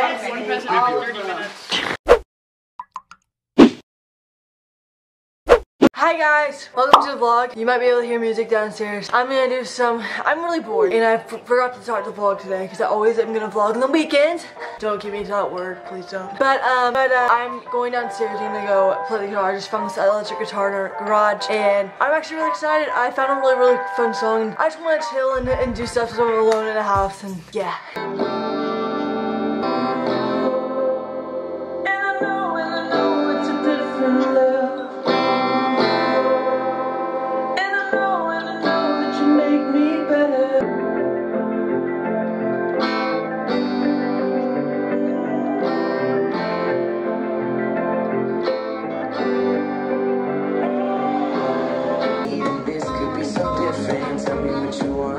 Hi guys, welcome to the vlog. You might be able to hear music downstairs. I'm gonna do some, I'm really bored and I forgot to start the vlog today because I always am gonna vlog on the weekends. Don't give me that word, please don't. But um, but uh, I'm going downstairs, I'm gonna go play the guitar. I just found this electric guitar in our garage and I'm actually really excited. I found a really, really fun song. I just wanna chill and, and do stuff so I'm alone in the house and yeah.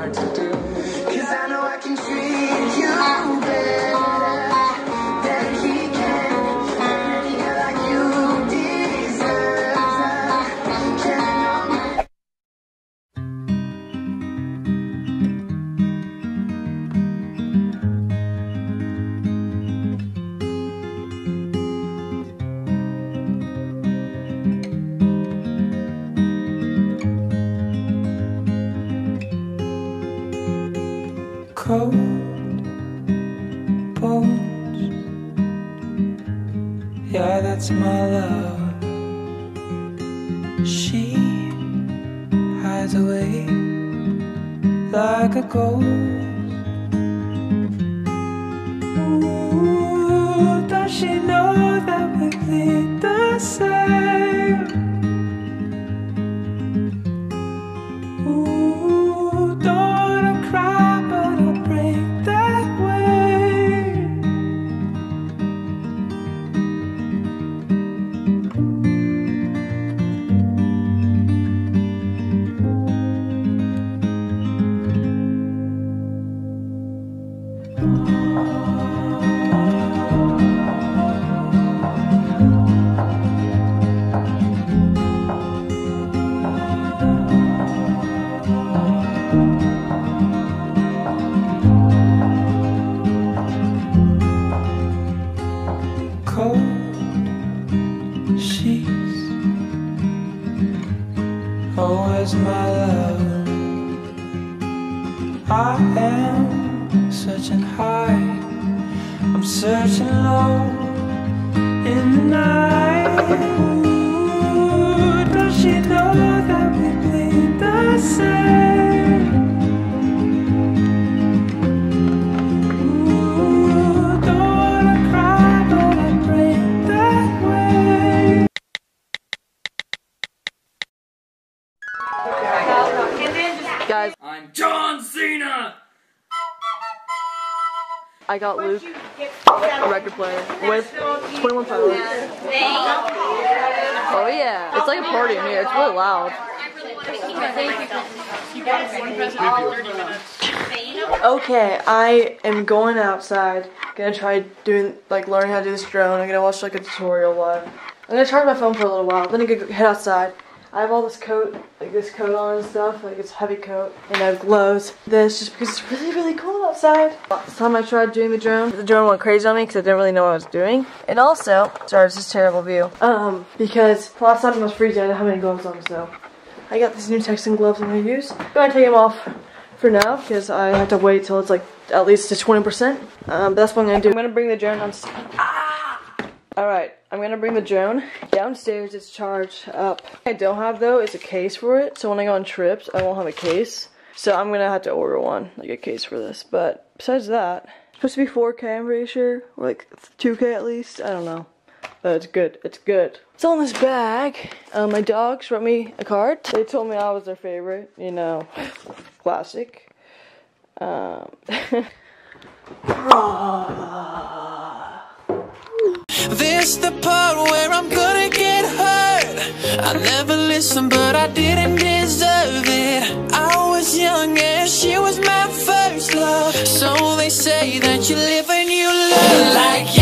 You to do. Cold bones. Yeah, that's my love. She hides away like a ghost. Oh, my love? I am searching high. I'm searching low in the night. Ooh, does she know that we bleed the same? Guys, I'm John Cena! I got Luke a record player with 21 Pilots. Oh yeah, it's like a party in here. It's really loud. Okay, I am going outside. Gonna try doing like learning how to do this drone. I'm gonna watch like a tutorial live. I'm gonna charge my phone for a little while. Then I'm gonna head outside. I have all this coat, like this coat on and stuff, like it's heavy coat, and I have gloves. This just because it's really, really cold outside. Last time I tried doing the drone, the drone went crazy on me because I didn't really know what I was doing. And also, sorry, it's just terrible view. Um, because last time it was freezing, I didn't have any gloves on, so I got these new texting gloves I'm gonna use. I'm gonna take them off for now because I have to wait till it's like at least to 20%. Um, but that's what I'm gonna do. I'm gonna bring the drone on. Ah! Alright, I'm gonna bring the drone downstairs. It's charged up. I don't have though is a case for it. So when I go on trips, I won't have a case. So I'm gonna have to order one, like a case for this. But besides that, supposed to be 4K. I'm pretty sure, or like 2K at least. I don't know. But it's good. It's good. It's all in this bag. Um, my dogs wrote me a card. They told me I was their favorite. You know, classic. Um, This the part where I'm gonna get hurt. I never listened, but I didn't deserve it. I was young and she was my first love. So they say that you live and you learn. Like,